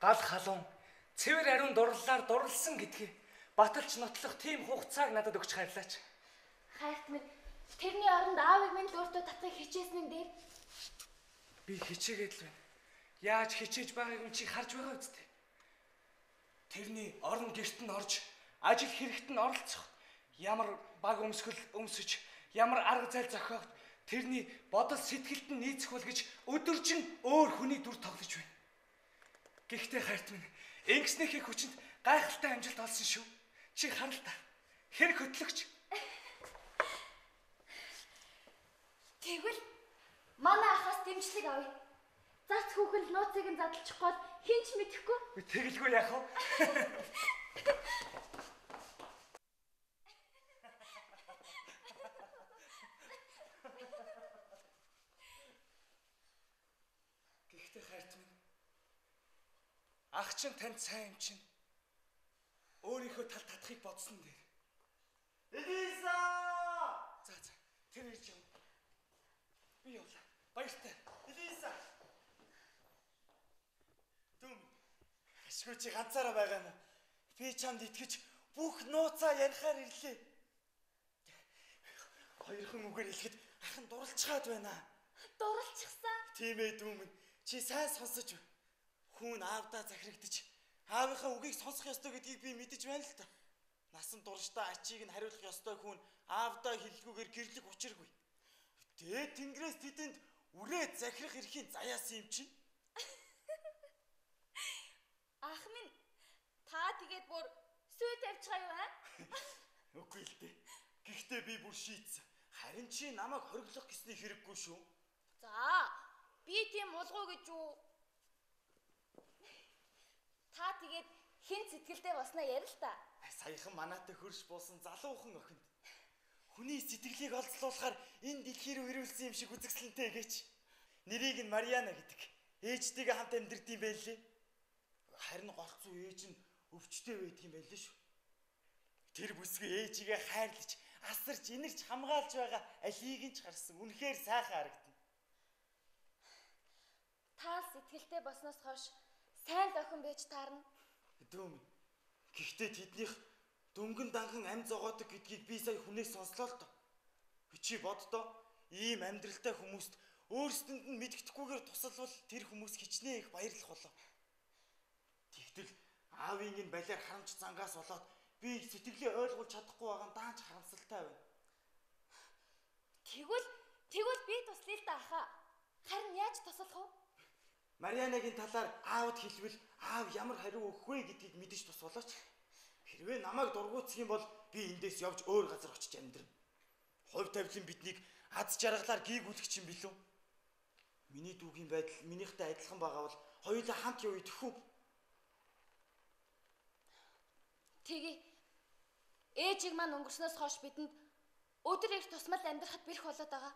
гал халуун цэвэр ариун дурлалаар дурлсан гэдгийг баталж нотлох тийм хугацааг надад өгч хайрлаач. Хайрт минь тэрний оронд аавыг минь л өөртөө татахыг хичээсэн дээр Би хичээгээд л байна. Яаж хичээж байгааг нь чи харж байгаа үстэй. Тэрний орон герт нь орж ажил хэрэгт нь оролцох ямар баг өмсгөл өмсөж ямар арга зай зохиогт тэрний бодол сэтгэлд нь нийцэх бол гэж өдөржин өөр хүний дүр тоглож байна. Гэхдээ хайрт минь ингэснийхээ хүчинд гайхалтай амжилт олсон шүү. Чи харал та. Хэр хөтлөгч. тэгвэл манай ахаас дэмжлэг авъя. Зарц хүүхэн нууцыг нь задлчих гол хинч мэдэхгүй. Би тэгэлгүй яах вэ? Гэхдээ хайрт минь ах чинь танд сайн юм чинь өөрийнхөө тал татахыг бодсон дээр. Элиза! За за тэр ирж юм. Би явлаа. Баяртай. Элиза! Түм. Ашгүй чи ганцаараа байгаа юм уу? Би чамд итгэж бүх нууцаа ярихаар ирлээ. Хоёрхан үгээр хэлэхэд ах нь дурлцгаад байна. Дурлцсан. Тийм ээ дүүм. Чи сайн сонсож байна. Хүн аавдаа захирагдчих. Аавынхаа үгийг сонсох ёстой гэдгийг би мэдэж байна л та. Насан туршдаа ачийг нь хариулах ёстой хүн аавдаа хэллгүүгээр гэрлэх учиргүй. Тэгээд тэнгэрээс тэдэнд үрээ захирах эрхийн заяасан юм чинь. Ах минь та тэгээд бүр сүй тавьчихаа юу аа? Үгүй л дээ. Гэхдээ би бүр шийдсэн. Харин чи намайг хориглох гэсний хэрэггүй шүү. За би тийм уулгуу гэж юу? Та тэгээд хин сэтгэлдээ басна ярил л та. Саяхан манаатай хөрш буусан залуухан охинд. Хүний сэтгэлийг олзлуулахаар энэ дэлхий рүү ирүүлсэн юм шиг үзэсгэлэнтэй гэж. Нэрийг нь Мариана гэдэг. Ээжтэйгээ хамт амьдэрдэг юм байлээ. Харин голцоо ээж нь өвчтэй байдаг юм байлээ шүү. Тэр бүсгүй ээжигээ хайрлаж, асарч, инэрч хамгаалж байгаа алийг нь ч харсан. Үнэхээр сайхан харагдана. Та сэтгэлдээ босноос хойш сайн л охин байж таарна. Дүүм. Гэхдээ тэднийх дөнгөн данхан ам зогоодог гэдгийг би сая хүнээс сонслоо л доо. Чи боддоо ийм амьдралтай хүмүүст өөрсдөнд нь мэдгэдэггүйгээр тусалвал тэр хүмүүс хичнээн их баярлах болов. Тэгтэл аавын энэ балиар харамч зангаас болоод би сэтгэлээ ойлгуулж чадахгүй байгаа нь даанч харамсалтай байна. Тэгвэл тэгвэл би туслая л та ахаа. Харин яаж туслах вэ? Марианагийн талаар аавд хэлвэл аав ямар хариу өгөх вэ гэдгийг мэдэж тус болооч. Хэрвээ намайг дургуутсах юм бол би эндээс явж өөр газар очиж амьдрна. Хувь тавилан биднийг аз жаргалаар гийгүүлэх чинь билүү? Миний дүүгийн байдал минийхтэй адилхан байгаа бол хоёулаа хамт явъя тэхүү. Тэгье. Ээжийг маань өнгөрснөөс хойш бидэнд өдөр их тусмал амьдрахад бэрх болоод байгаа.